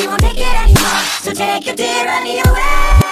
You won't take it anymore So take your tyranny away